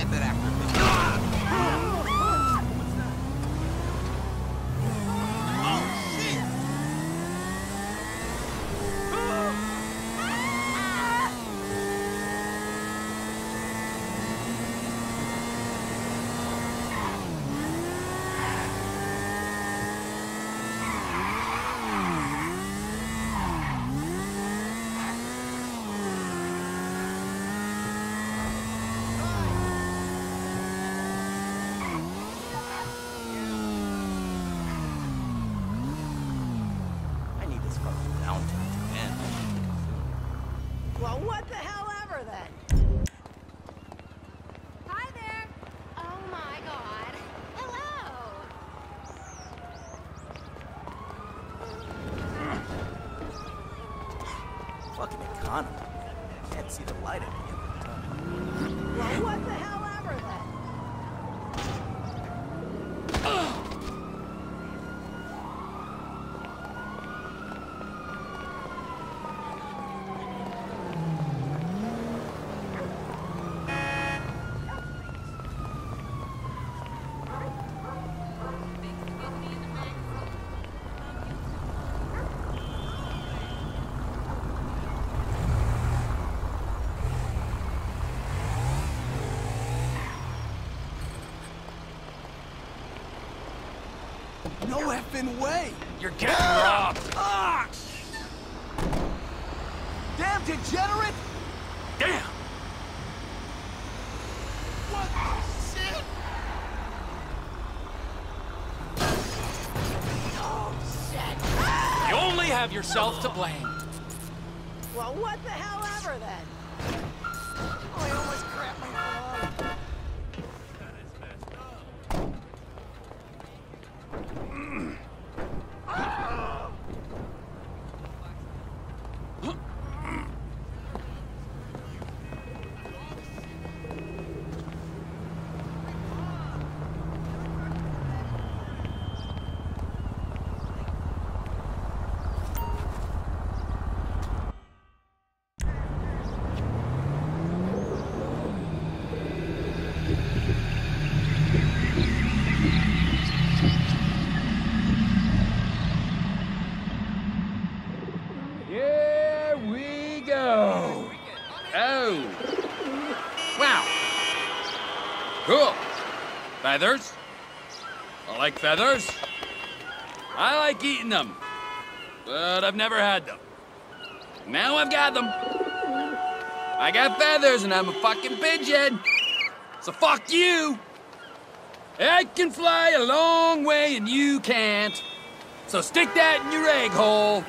it after me. Oh, shit! I need this fucking downtime to end. Well, what the hell ever then? Hi there. Oh my god. Hello. Fucking economy. Can't see the light at the end of the tunnel. Well, what the hell ever then? No effing way! You're getting robbed. Ah! Damn degenerate! Damn. What the shit? You only have yourself to blame. Well, what the hell ever then? Cool. Feathers. I like feathers. I like eating them. But I've never had them. Now I've got them. I got feathers and I'm a fucking pigeon. So fuck you. I can fly a long way and you can't. So stick that in your egg hole.